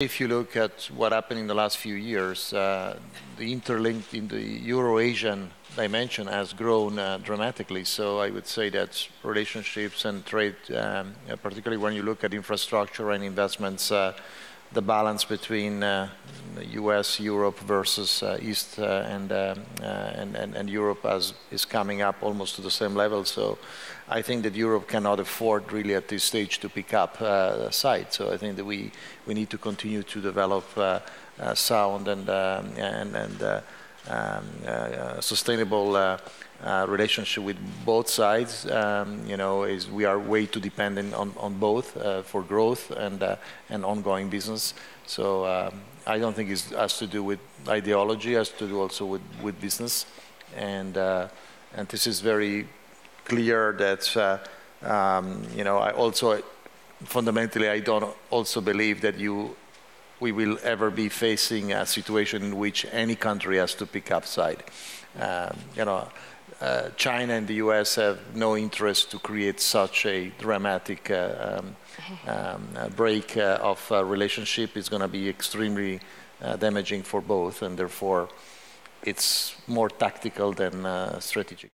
If you look at what happened in the last few years, uh, the interlink in the Euro-Asian dimension has grown uh, dramatically. So I would say that relationships and trade, um, particularly when you look at infrastructure and investments, uh, the balance between uh, U.S., Europe versus uh, East uh, and Europe is coming up almost to the same level. So I think that Europe cannot afford really at this stage to pick up side. So, I think that we need to continue to develop sound and um, Um, uh, uh, sustainable uh, relationship with both sides. Um, you know, is we are way too dependent on both for growth and ongoing business. So, um, I don't think it has to do with ideology. Has to do also with business. And and this is very clear that, you know, I also fundamentally, I don't also believe that we will ever be facing a situation in which any country has to pick up side. Um, you know, uh, China and the U.S. have no interest to create such a dramatic uh, um, um, uh, break of relationship. It's gonna be extremely damaging for both, and therefore it's more tactical than strategic.